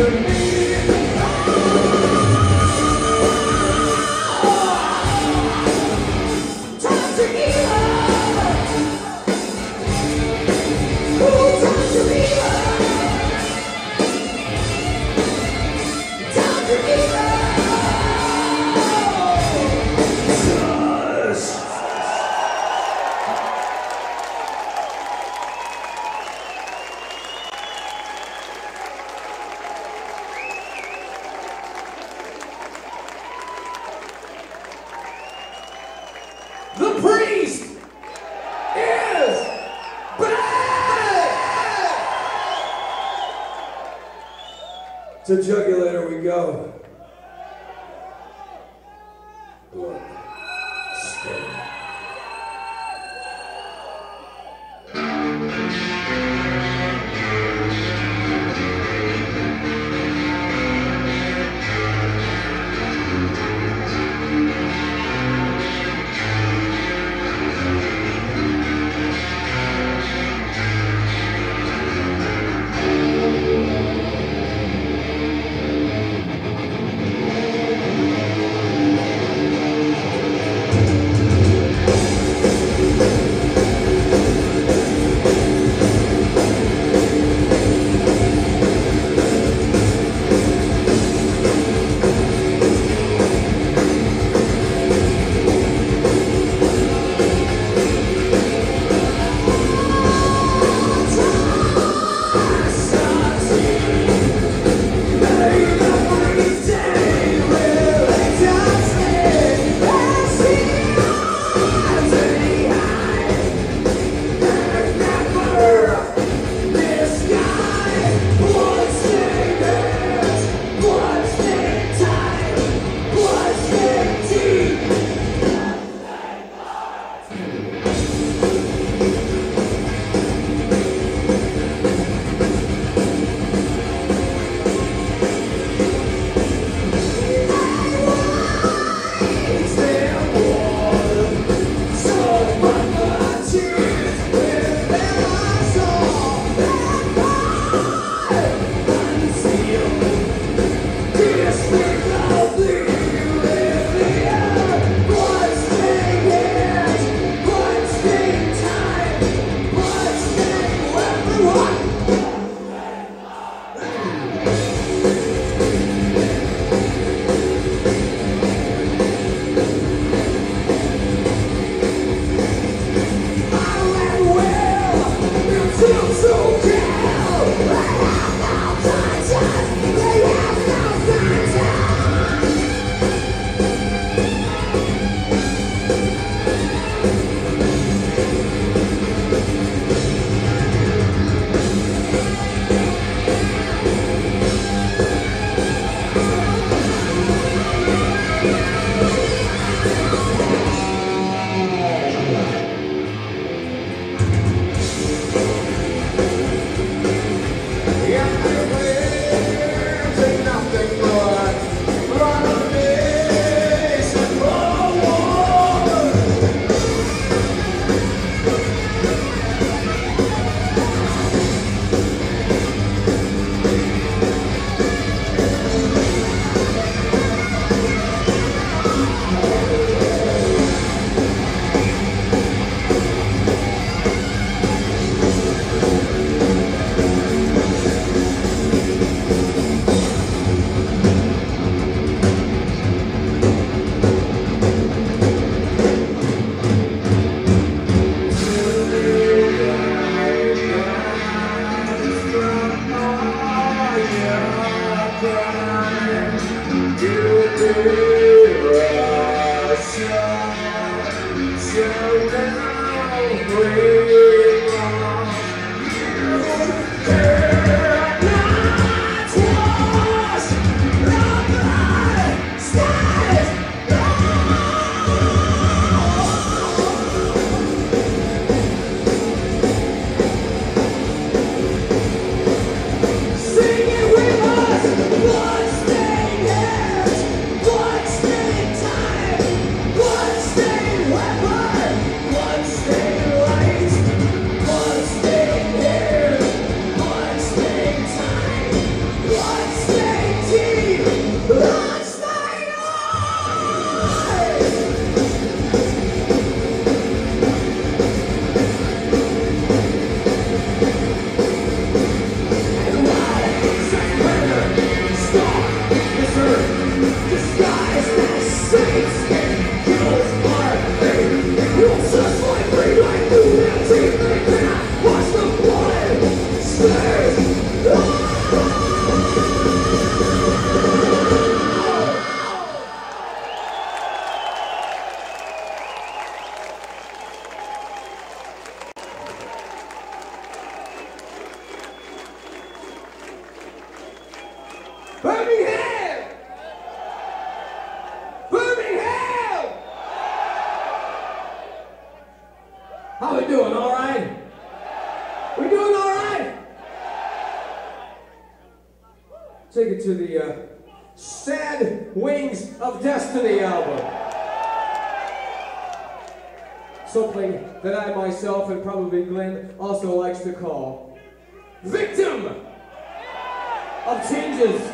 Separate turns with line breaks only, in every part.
to. we doing all right? We doing all right? Take it to the uh, Sad Wings of Destiny album. Something that I myself and probably Glenn also likes to call victim of changes.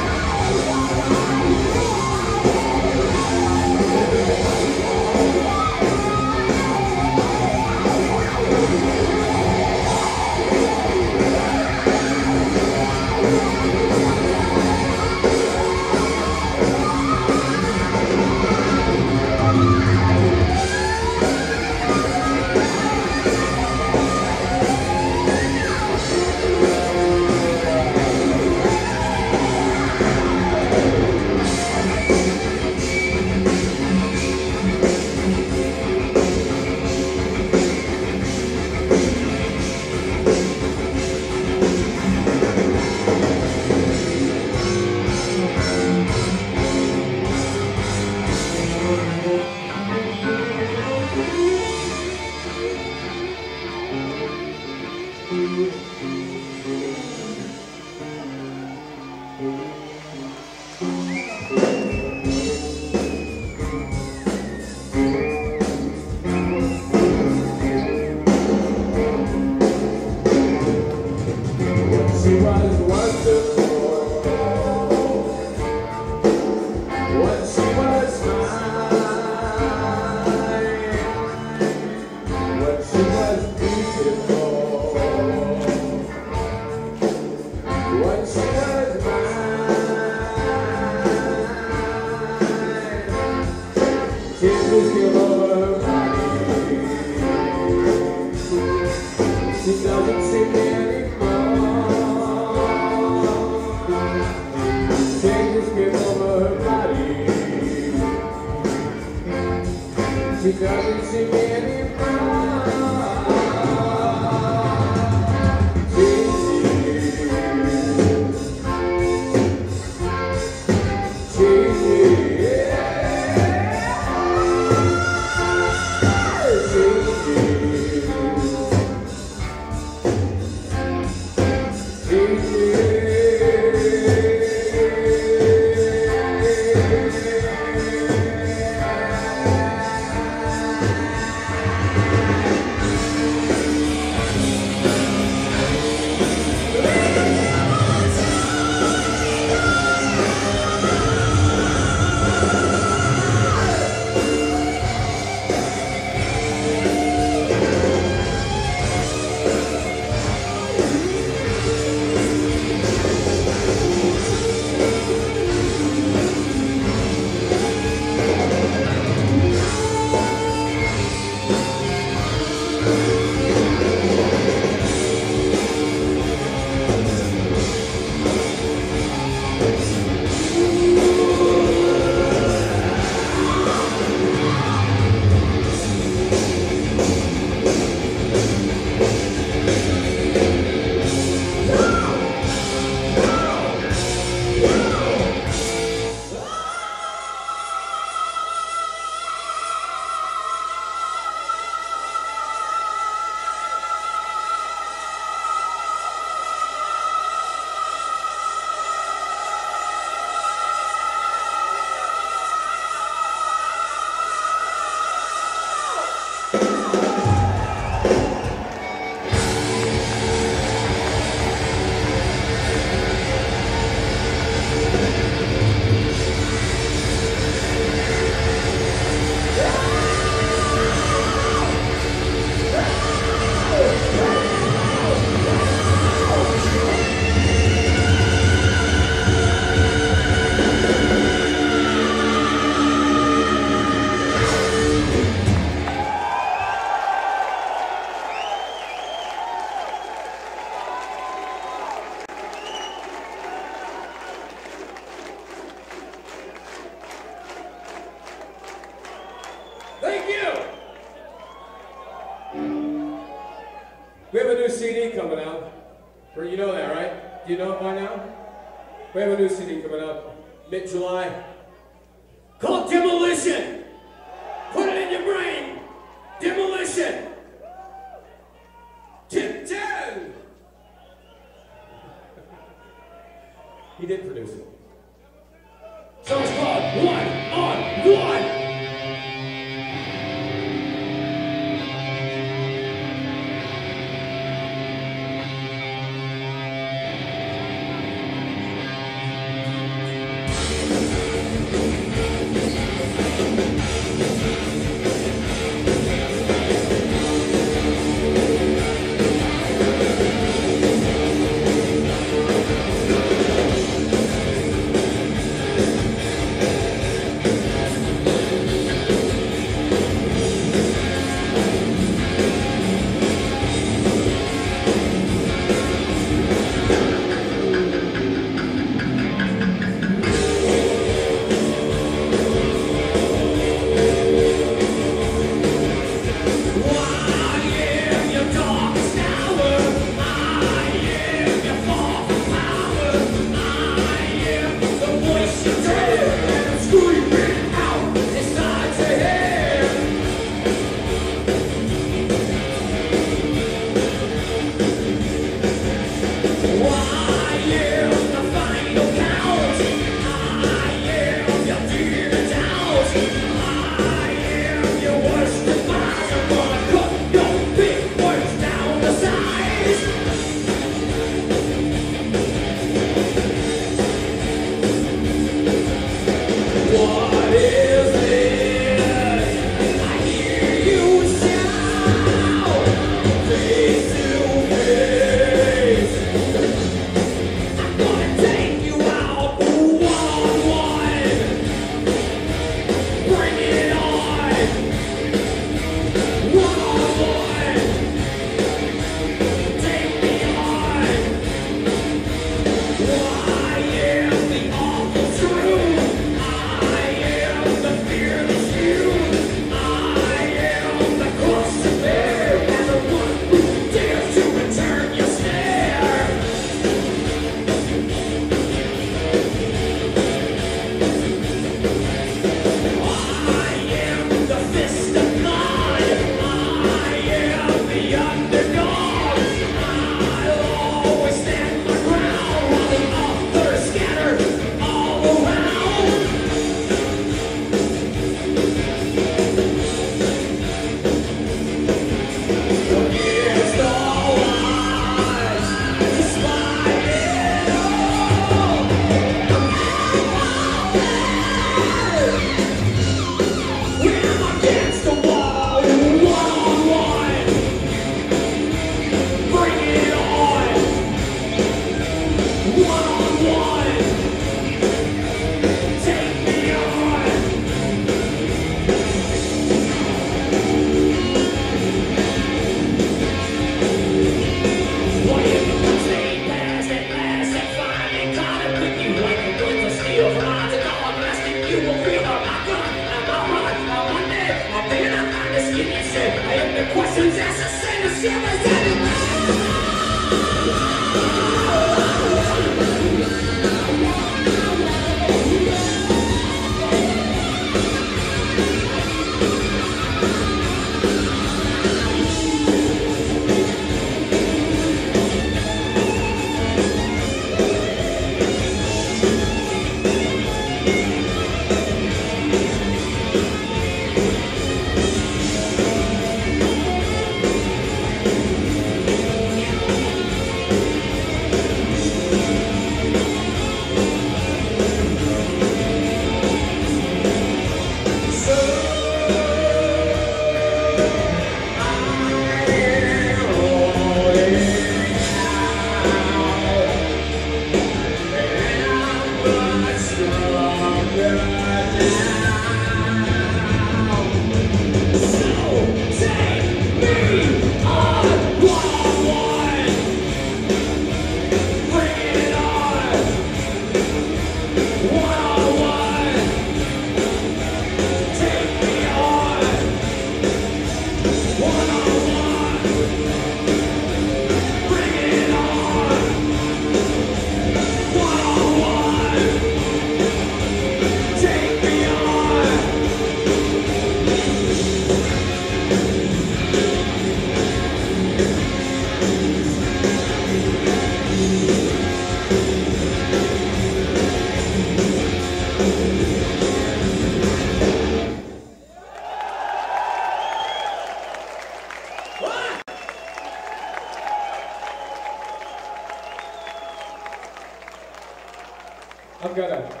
I've got a,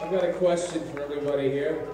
I've got a question for everybody here.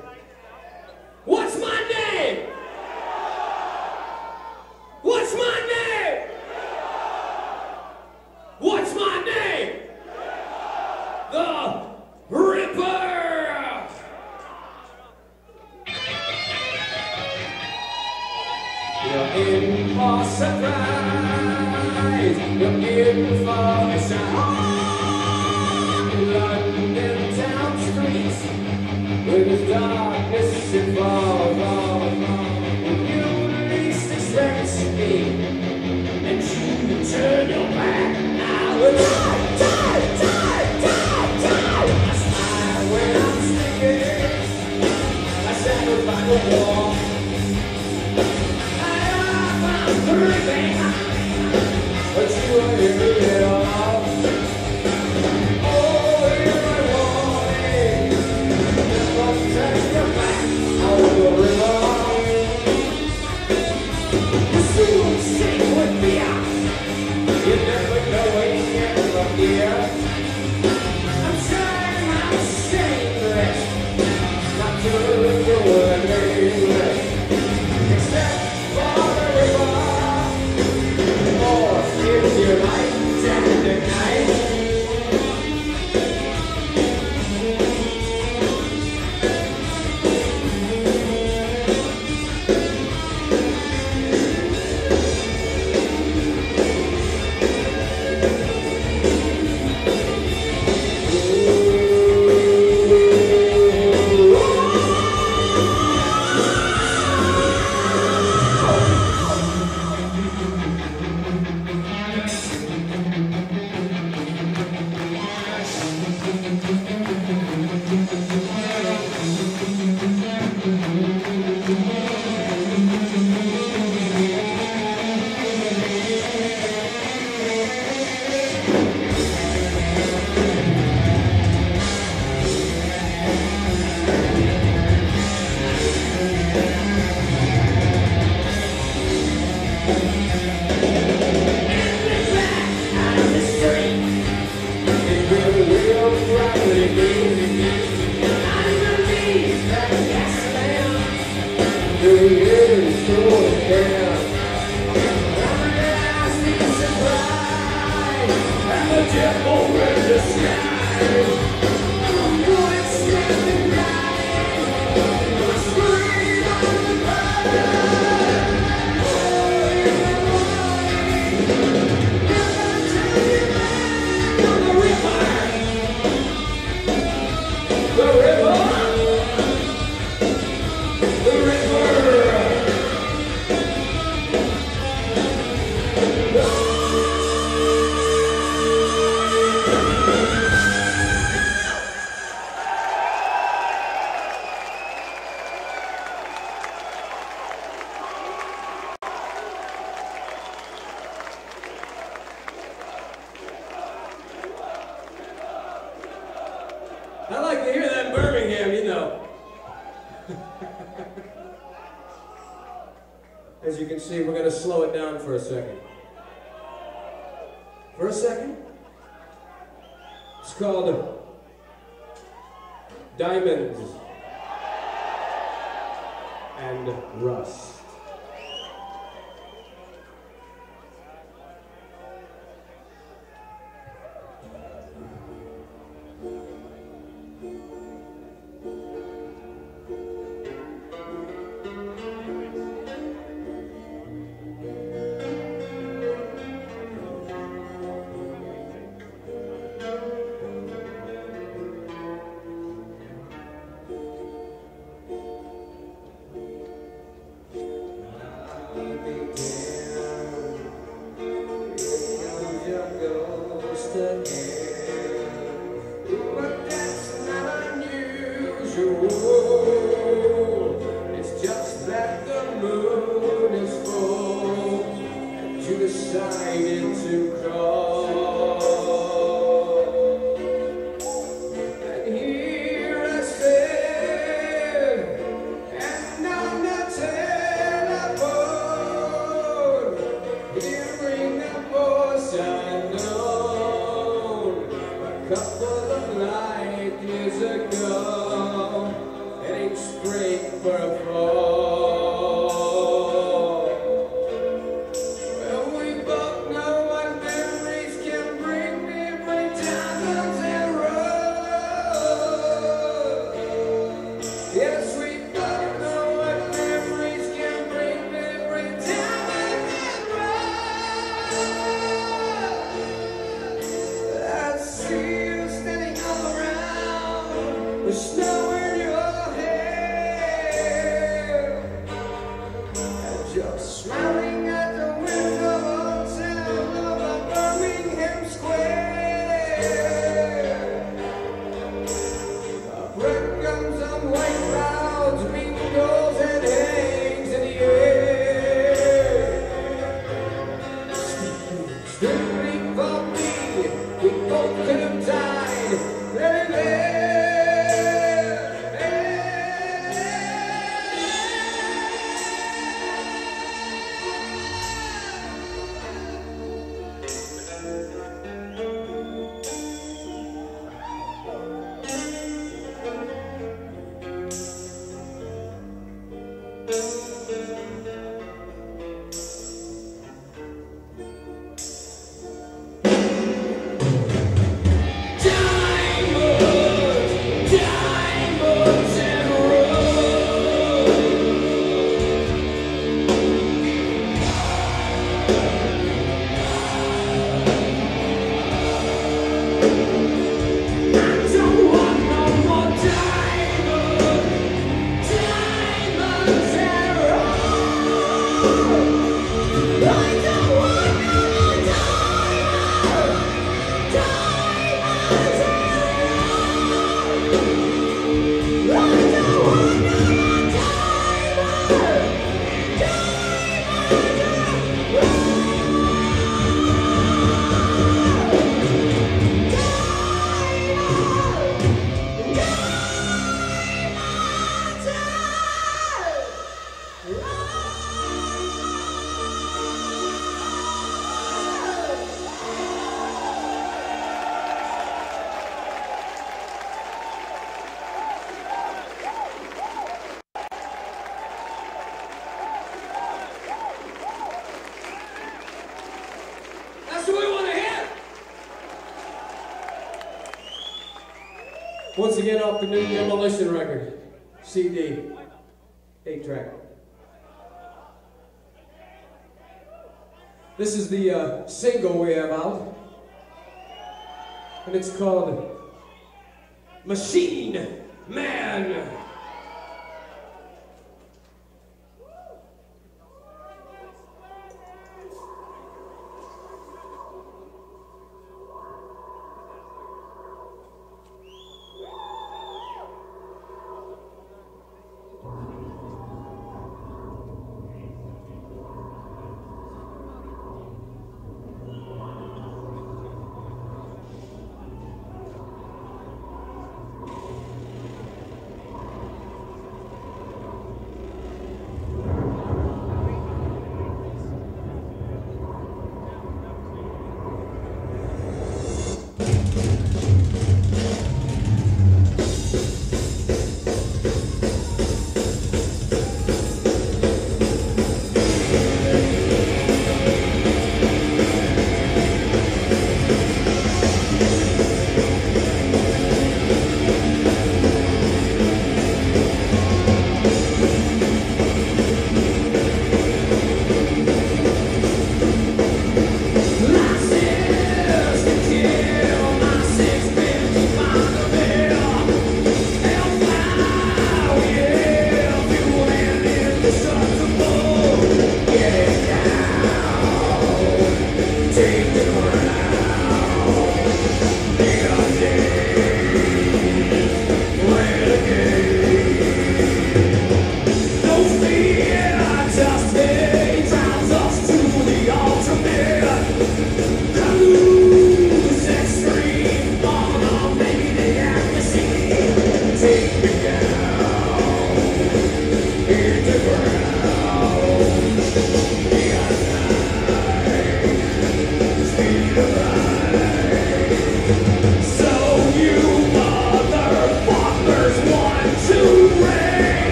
Again, off the new Demolition record, CD,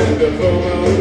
and the formal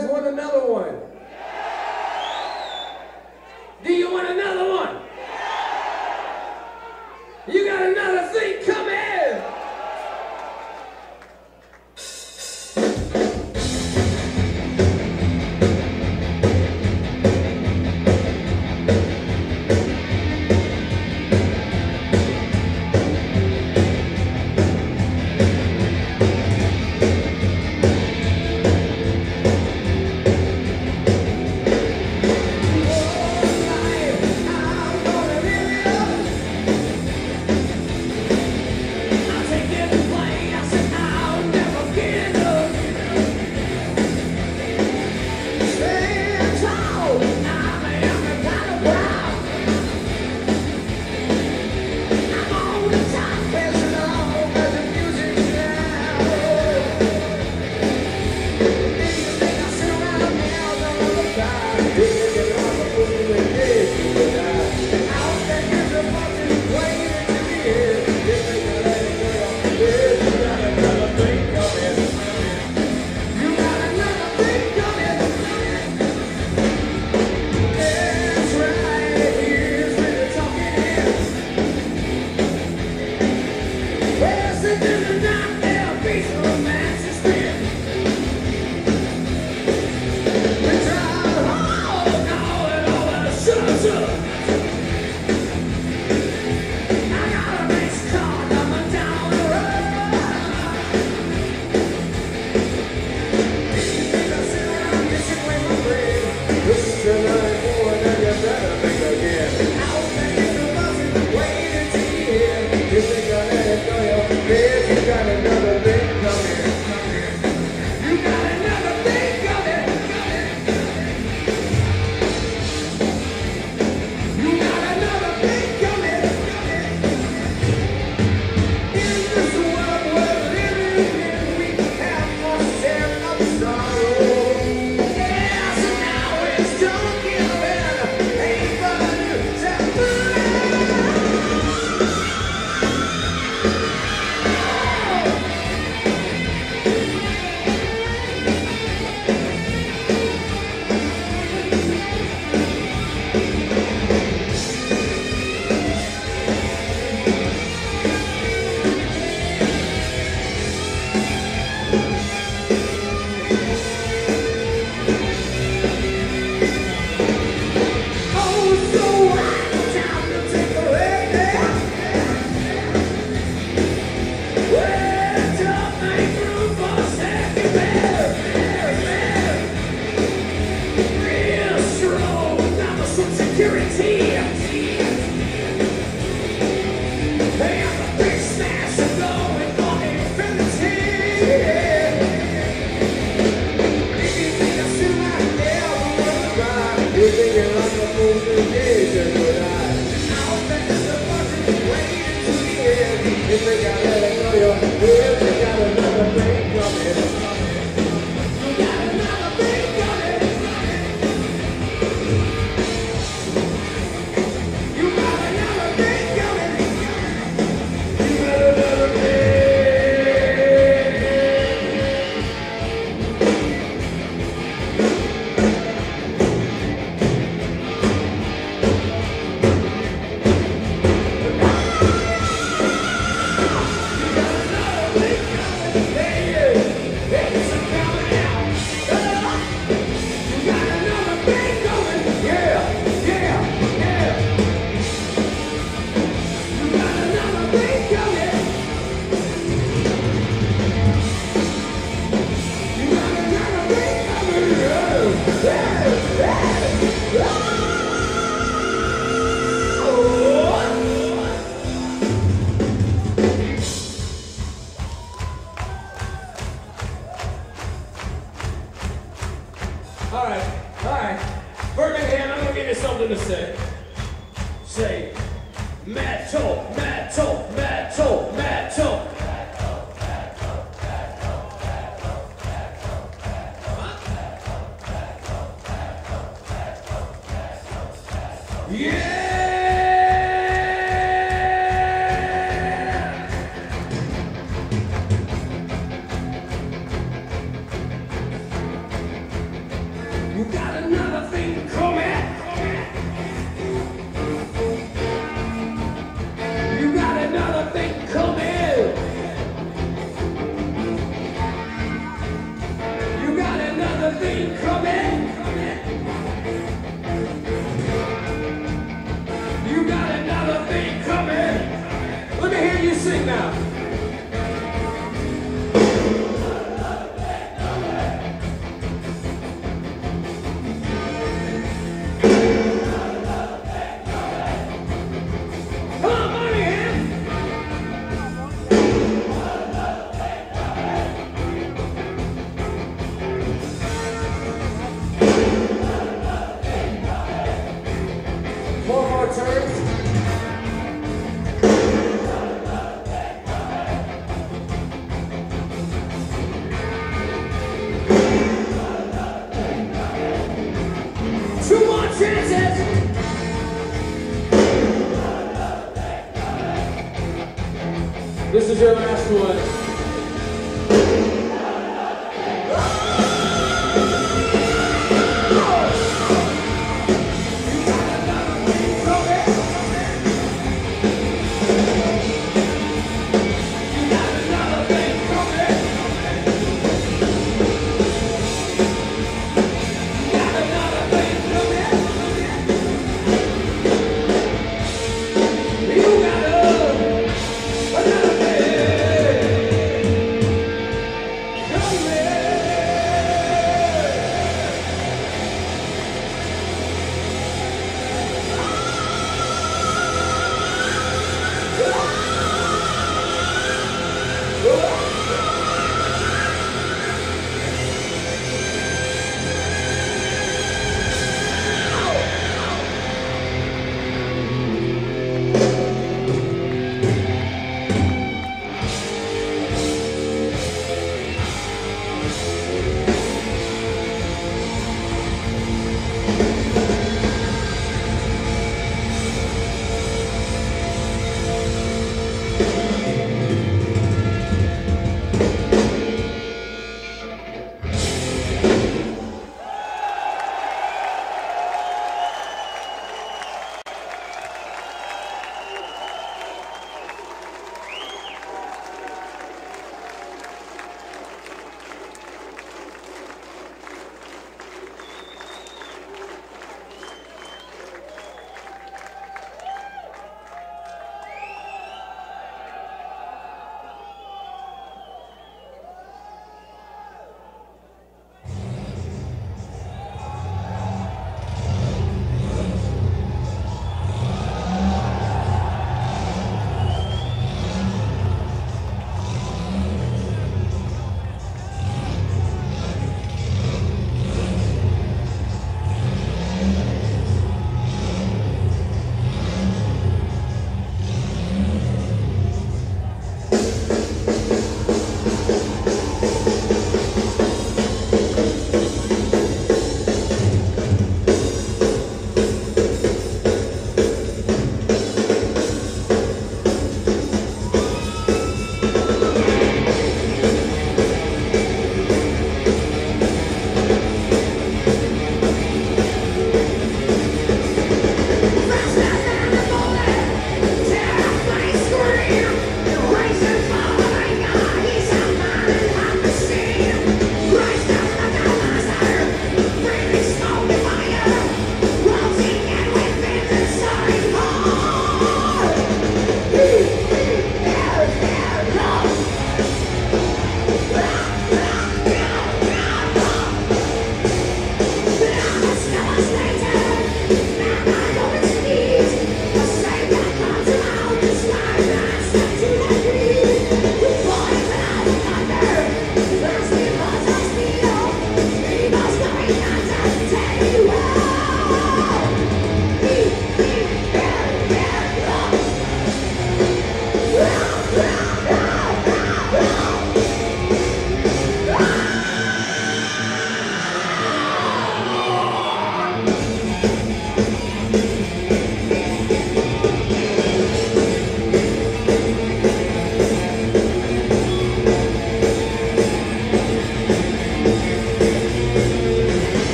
Stop.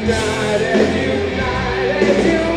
United, united, united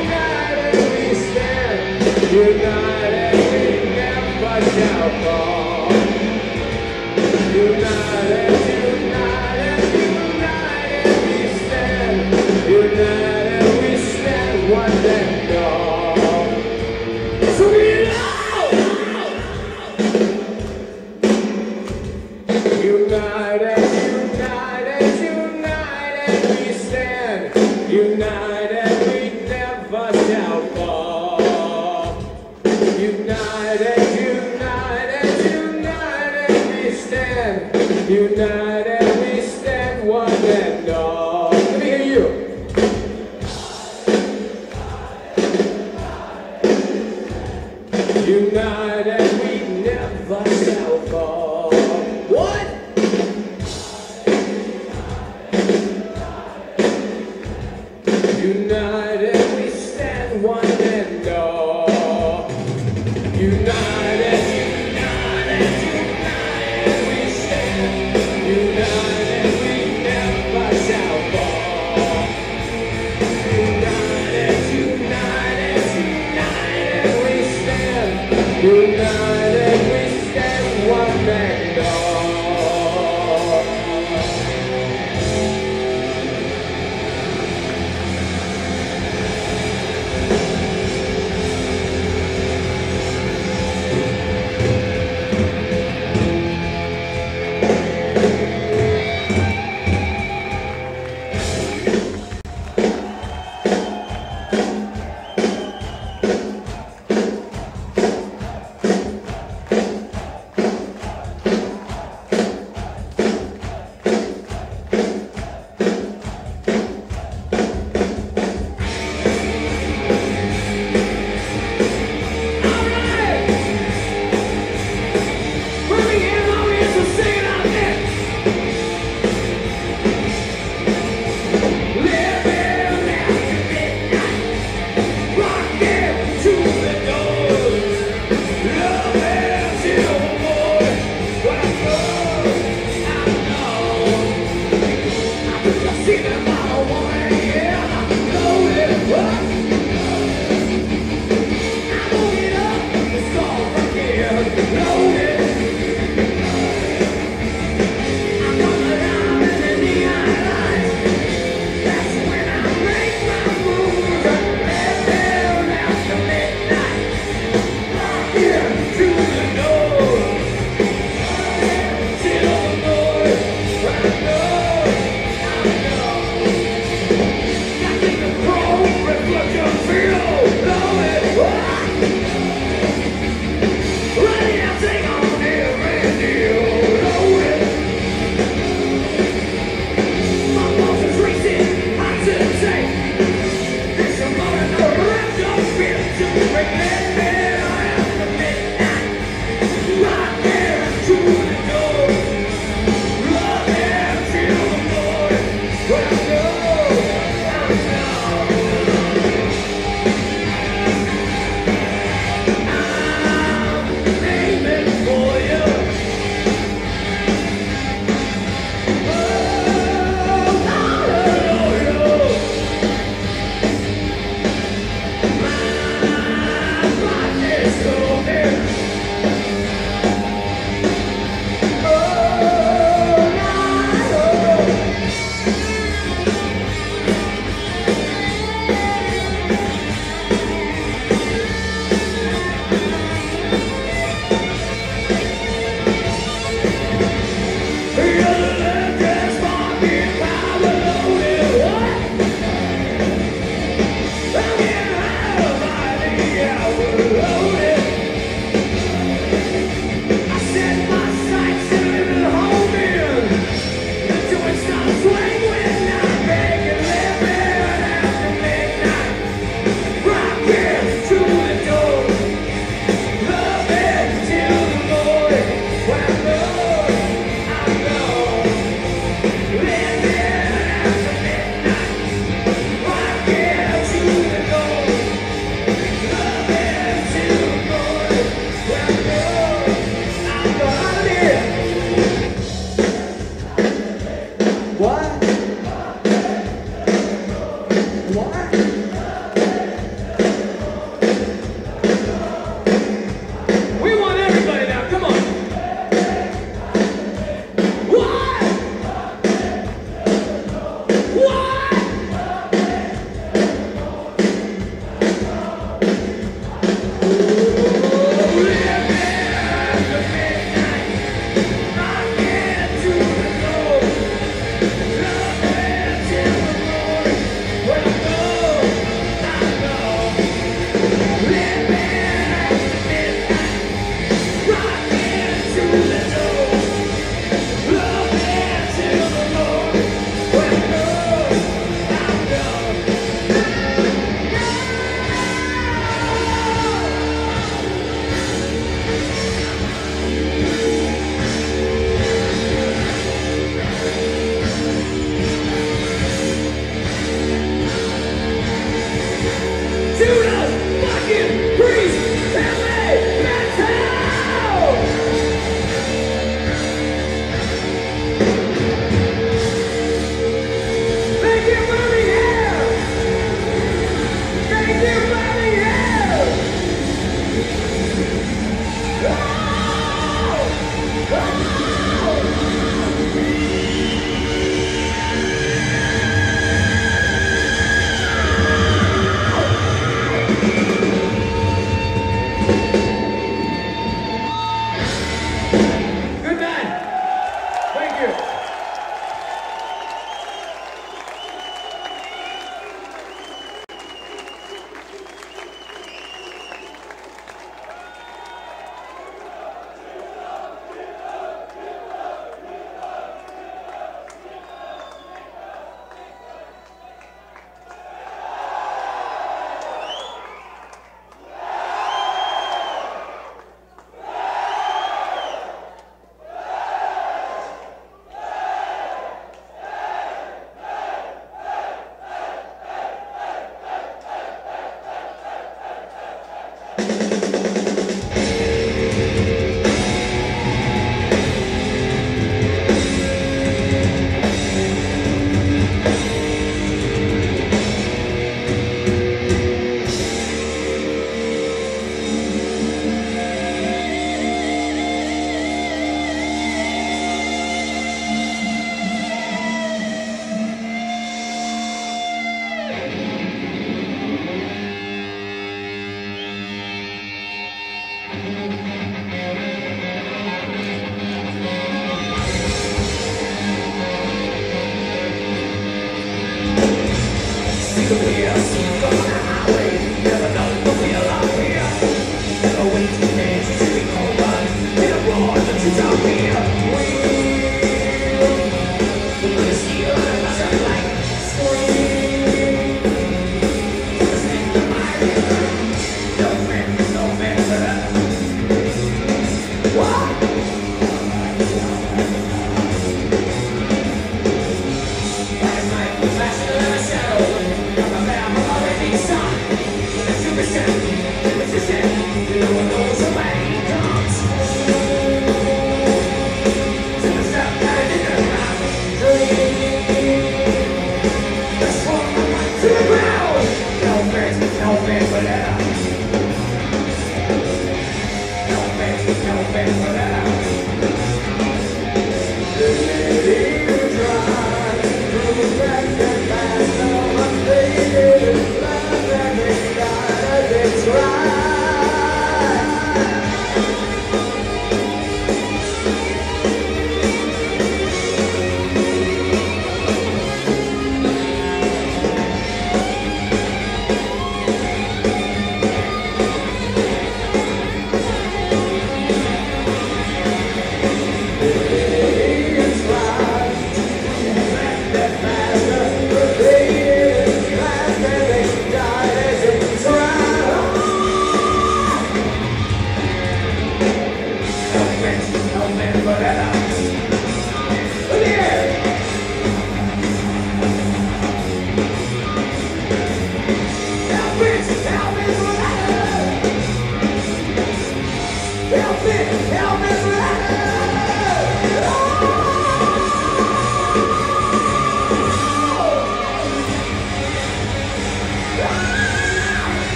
yeah.